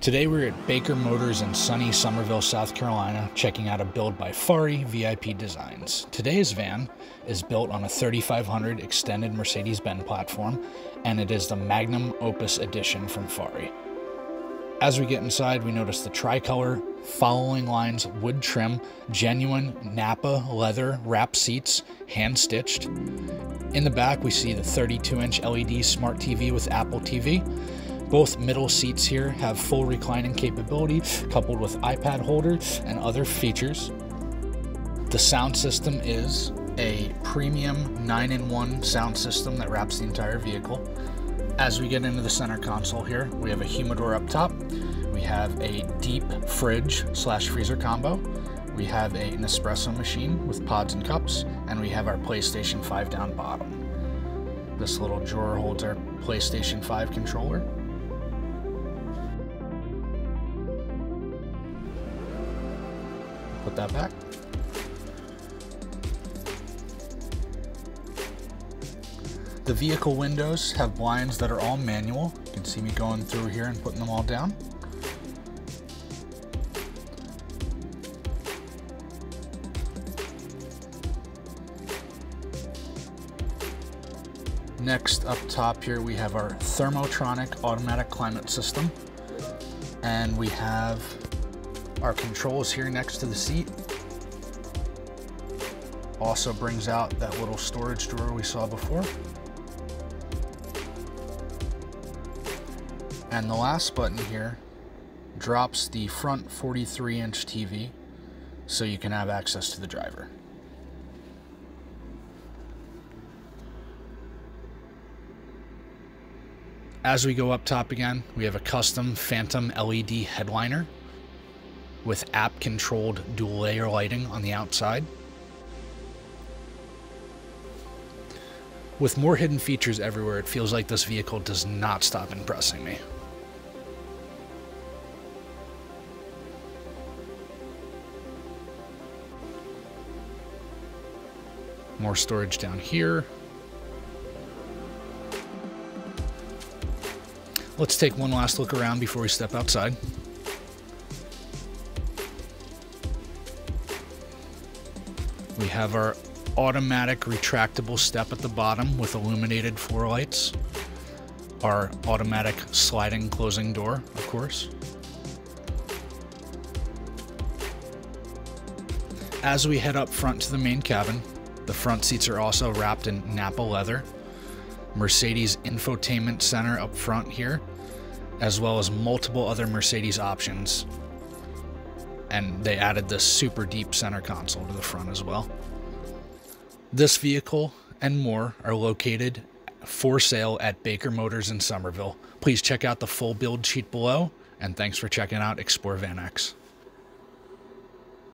Today we're at Baker Motors in sunny Summerville, South Carolina, checking out a build by Fari VIP Designs. Today's van is built on a 3500 extended Mercedes-Benz platform, and it is the Magnum Opus Edition from Fari. As we get inside, we notice the tricolor, flowing lines, wood trim, genuine Nappa leather wrap seats, hand stitched. In the back, we see the 32 inch LED smart TV with Apple TV. Both middle seats here have full reclining capability coupled with iPad holder and other features. The sound system is a premium 9-in-1 sound system that wraps the entire vehicle. As we get into the center console here, we have a humidor up top. We have a deep fridge slash freezer combo. We have a Nespresso machine with pods and cups, and we have our PlayStation 5 down bottom. This little drawer holds our PlayStation 5 controller. Put that back. The vehicle windows have blinds that are all manual. You can see me going through here and putting them all down. Next up top here we have our Thermotronic automatic climate system and we have our controls here next to the seat. Also brings out that little storage drawer we saw before. And the last button here drops the front 43 inch TV so you can have access to the driver. As we go up top again, we have a custom Phantom LED headliner with app controlled dual layer lighting on the outside. With more hidden features everywhere, it feels like this vehicle does not stop impressing me. More storage down here. Let's take one last look around before we step outside. We have our automatic retractable step at the bottom with illuminated floor lights. Our automatic sliding closing door, of course. As we head up front to the main cabin, the front seats are also wrapped in Nappa leather. Mercedes infotainment center up front here, as well as multiple other Mercedes options and they added this super deep center console to the front as well. This vehicle and more are located for sale at Baker Motors in Summerville. Please check out the full build sheet below, and thanks for checking out Explore Van X.